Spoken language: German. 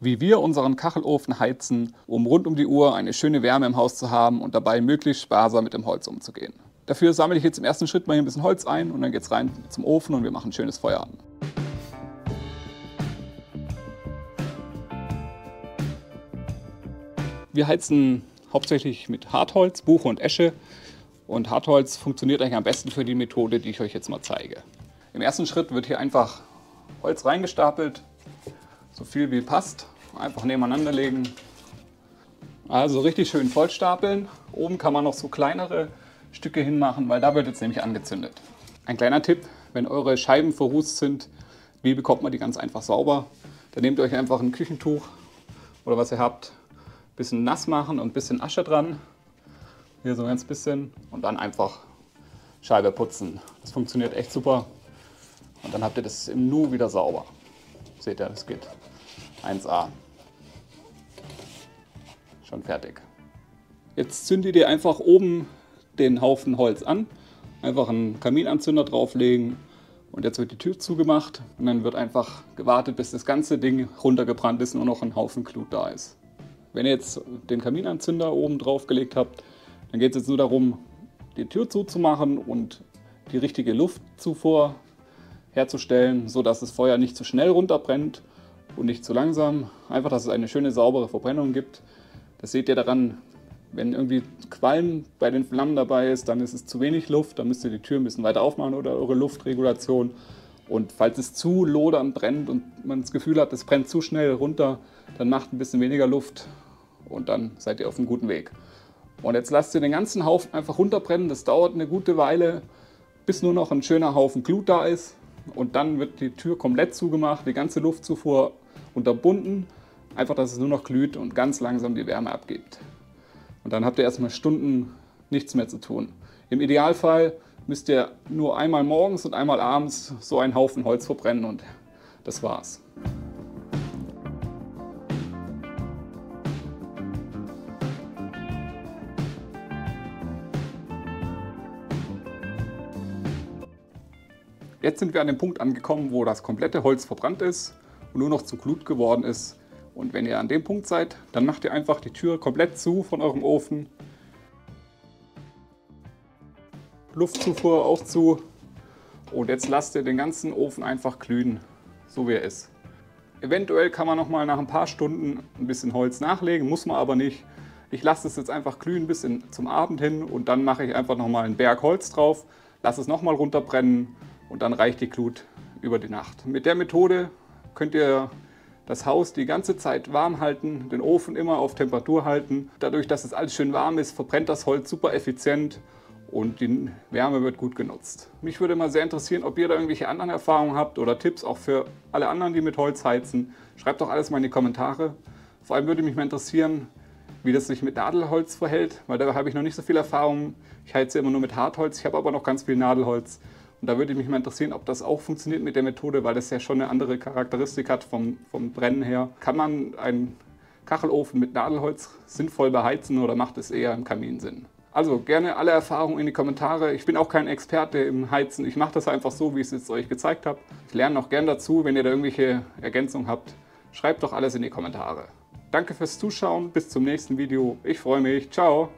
wie wir unseren Kachelofen heizen, um rund um die Uhr eine schöne Wärme im Haus zu haben und dabei möglichst sparsam mit dem Holz umzugehen. Dafür sammle ich jetzt im ersten Schritt mal hier ein bisschen Holz ein und dann geht es rein zum Ofen und wir machen ein schönes Feuer an. Wir heizen hauptsächlich mit Hartholz, Buche und Esche. Und Hartholz funktioniert eigentlich am besten für die Methode, die ich euch jetzt mal zeige. Im ersten Schritt wird hier einfach Holz reingestapelt, so viel wie passt. Einfach nebeneinander legen. Also richtig schön voll stapeln. Oben kann man noch so kleinere Stücke hinmachen, weil da wird jetzt nämlich angezündet. Ein kleiner Tipp, wenn eure Scheiben verrußt sind, wie bekommt man die ganz einfach sauber? Dann nehmt euch einfach ein Küchentuch oder was ihr habt, bisschen nass machen und ein bisschen Asche dran. Hier so ein ganz bisschen und dann einfach Scheibe putzen. Das funktioniert echt super. Und dann habt ihr das im Nu wieder sauber. Seht ihr, das geht. 1A. Schon fertig. Jetzt zündet ihr einfach oben den Haufen Holz an. Einfach einen Kaminanzünder drauflegen und jetzt wird die Tür zugemacht und dann wird einfach gewartet, bis das ganze Ding runtergebrannt ist und nur noch ein Haufen Glut da ist. Wenn ihr jetzt den Kaminanzünder oben drauf gelegt habt, dann geht es jetzt nur darum, die Tür zuzumachen und die richtige Luftzufuhr herzustellen, sodass das Feuer nicht zu schnell runterbrennt und nicht zu langsam. Einfach, dass es eine schöne saubere Verbrennung gibt. Das seht ihr daran, wenn irgendwie Qualm bei den Flammen dabei ist, dann ist es zu wenig Luft, dann müsst ihr die Tür ein bisschen weiter aufmachen oder eure Luftregulation. Und falls es zu lodernd brennt und man das Gefühl hat, es brennt zu schnell runter, dann macht ein bisschen weniger Luft und dann seid ihr auf einem guten Weg. Und jetzt lasst ihr den ganzen Haufen einfach runterbrennen. Das dauert eine gute Weile, bis nur noch ein schöner Haufen Glut da ist. Und dann wird die Tür komplett zugemacht, die ganze Luftzufuhr unterbunden. Einfach, dass es nur noch glüht und ganz langsam die Wärme abgibt. Und dann habt ihr erstmal Stunden nichts mehr zu tun. Im Idealfall müsst ihr nur einmal morgens und einmal abends so einen Haufen Holz verbrennen und das war's. Jetzt sind wir an dem Punkt angekommen, wo das komplette Holz verbrannt ist und nur noch zu Glut geworden ist. Und wenn ihr an dem Punkt seid, dann macht ihr einfach die Tür komplett zu von eurem Ofen. Luftzufuhr auch zu. Und jetzt lasst ihr den ganzen Ofen einfach glühen, so wie er ist. Eventuell kann man noch mal nach ein paar Stunden ein bisschen Holz nachlegen, muss man aber nicht. Ich lasse es jetzt einfach glühen bis in, zum Abend hin und dann mache ich einfach noch mal einen Berg Holz drauf, lasse es noch mal runterbrennen und dann reicht die Glut über die Nacht. Mit der Methode könnt ihr das Haus die ganze Zeit warm halten, den Ofen immer auf Temperatur halten. Dadurch, dass es alles schön warm ist, verbrennt das Holz super effizient und die Wärme wird gut genutzt. Mich würde mal sehr interessieren, ob ihr da irgendwelche anderen Erfahrungen habt oder Tipps auch für alle anderen, die mit Holz heizen. Schreibt doch alles mal in die Kommentare. Vor allem würde mich mal interessieren, wie das sich mit Nadelholz verhält, weil da habe ich noch nicht so viel Erfahrung. Ich heize immer nur mit Hartholz, ich habe aber noch ganz viel Nadelholz. Und da würde mich mal interessieren, ob das auch funktioniert mit der Methode, weil das ja schon eine andere Charakteristik hat vom, vom Brennen her. Kann man einen Kachelofen mit Nadelholz sinnvoll beheizen oder macht es eher im Kamin Sinn? Also gerne alle Erfahrungen in die Kommentare. Ich bin auch kein Experte im Heizen. Ich mache das einfach so, wie ich es jetzt euch gezeigt habe. Ich lerne auch gern dazu. Wenn ihr da irgendwelche Ergänzungen habt, schreibt doch alles in die Kommentare. Danke fürs Zuschauen. Bis zum nächsten Video. Ich freue mich. Ciao.